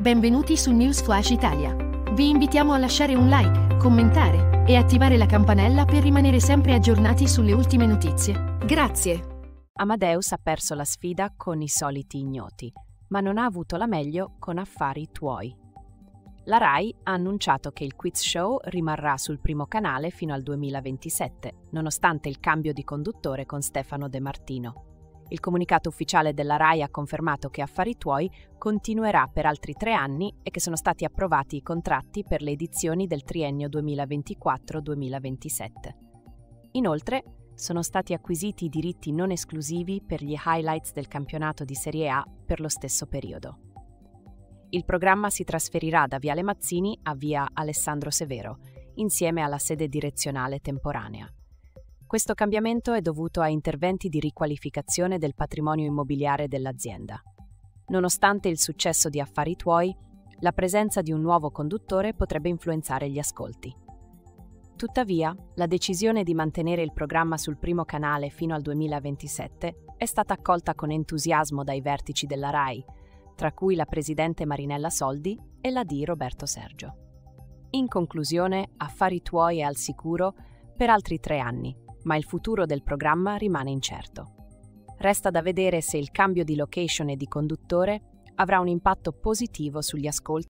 Benvenuti su News Flash Italia. Vi invitiamo a lasciare un like, commentare e attivare la campanella per rimanere sempre aggiornati sulle ultime notizie. Grazie. Amadeus ha perso la sfida con i soliti ignoti, ma non ha avuto la meglio con affari tuoi. La RAI ha annunciato che il quiz show rimarrà sul primo canale fino al 2027, nonostante il cambio di conduttore con Stefano De Martino. Il comunicato ufficiale della RAI ha confermato che Affari Tuoi continuerà per altri tre anni e che sono stati approvati i contratti per le edizioni del triennio 2024-2027. Inoltre, sono stati acquisiti i diritti non esclusivi per gli highlights del campionato di Serie A per lo stesso periodo. Il programma si trasferirà da Viale Mazzini a Via Alessandro Severo, insieme alla sede direzionale temporanea. Questo cambiamento è dovuto a interventi di riqualificazione del patrimonio immobiliare dell'azienda. Nonostante il successo di Affari Tuoi, la presenza di un nuovo conduttore potrebbe influenzare gli ascolti. Tuttavia, la decisione di mantenere il programma sul primo canale fino al 2027 è stata accolta con entusiasmo dai vertici della RAI, tra cui la presidente Marinella Soldi e la D. Roberto Sergio. In conclusione, Affari Tuoi è al sicuro per altri tre anni ma il futuro del programma rimane incerto. Resta da vedere se il cambio di location e di conduttore avrà un impatto positivo sugli ascolti.